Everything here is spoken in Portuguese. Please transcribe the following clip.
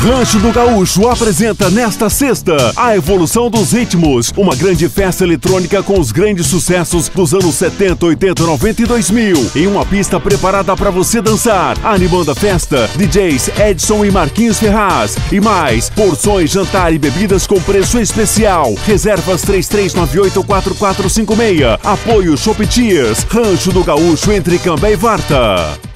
Rancho do Gaúcho apresenta nesta sexta a evolução dos ritmos, uma grande festa eletrônica com os grandes sucessos dos anos 70, 80, 90 e 2000, em uma pista preparada para você dançar. Animando a festa, DJs Edson e Marquinhos Ferraz e mais, porções, jantar e bebidas com preço especial. Reservas 33984456. Apoio Shop Tias. Rancho do Gaúcho entre Cambé e Varta.